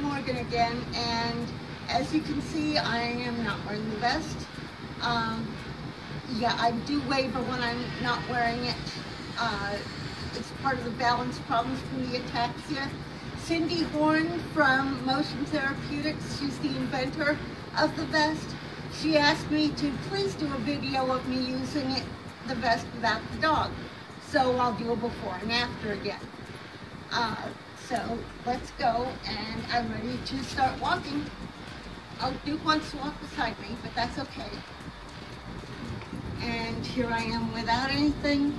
Morgan again, and as you can see, I am not wearing the vest. Um, yeah, I do waver when I'm not wearing it. Uh, it's part of the balance problems from the ataxia. Cindy Horn from Motion Therapeutics, she's the inventor of the vest. She asked me to please do a video of me using it, the vest without the dog. So I'll do a before and after again. Uh, so let's go and I'm ready to start walking. Oh, Duke wants to walk beside me, but that's okay. And here I am without anything.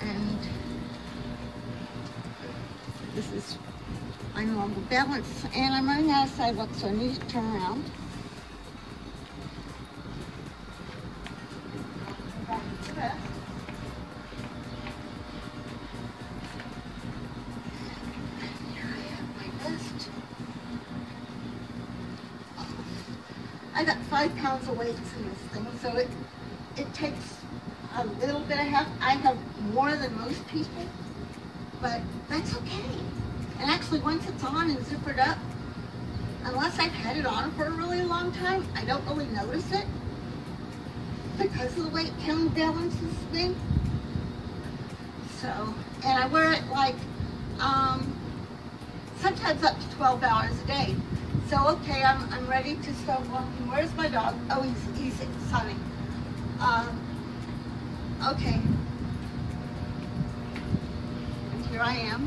And this is my normal balance. And I'm running out of sidewalk, so I need to turn around. I got five pounds of weights in this thing, so it it takes a little bit of help. I have more than most people, but that's okay. And actually, once it's on and zippered up, unless I've had it on for a really long time, I don't really notice it because of the it counterbalances me. So, and I wear it like um, sometimes up to 12 hours a day. So, okay, I'm, I'm ready to start walking. Where's my dog? Oh, he's, he's sunning. Um, okay. And here I am.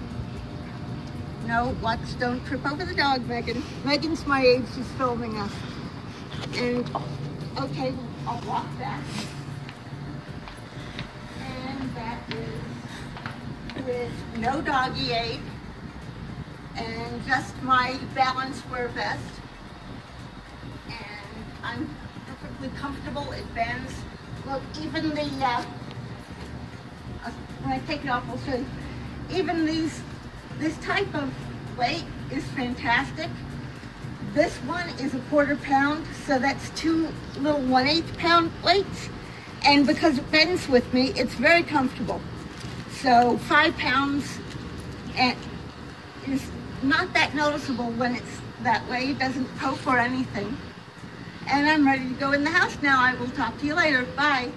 No, watch, don't trip over the dog, Megan. Megan's my age, she's filming us. And, okay, I'll walk back. And that is with no doggy aid and just my balance wear vest. And I'm perfectly comfortable. It bends. Look, even the, uh, uh, when I take it off, I'll show you. Even these, this type of weight is fantastic. This one is a quarter pound, so that's two little one-eighth pound plates. And because it bends with me, it's very comfortable. So five pounds and is not that noticeable when it's that way. It doesn't poke or anything. And I'm ready to go in the house now. I will talk to you later. Bye.